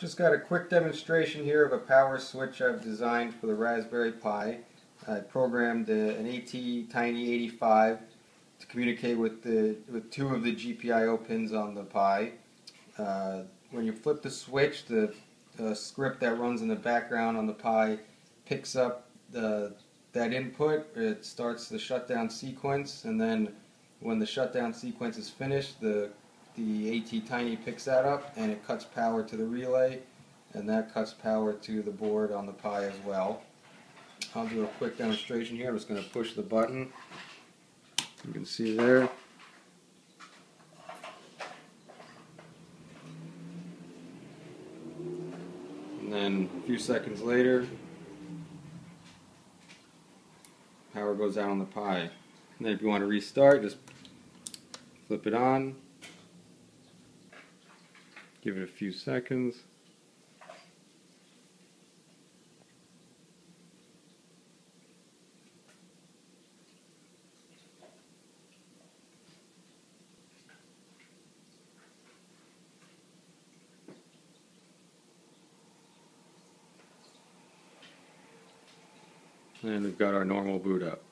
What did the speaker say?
Just got a quick demonstration here of a power switch I've designed for the Raspberry Pi. I programmed a, an ATtiny 85 to communicate with the with two of the GPIO pins on the Pi. Uh, when you flip the switch, the, the script that runs in the background on the Pi picks up the that input. It starts the shutdown sequence, and then when the shutdown sequence is finished, the the ATtiny picks that up and it cuts power to the relay and that cuts power to the board on the Pi as well. I'll do a quick demonstration here. I'm just going to push the button. You can see there. And then a few seconds later, power goes out on the Pi. And then if you want to restart, just flip it on. Give it a few seconds. And we've got our normal boot up.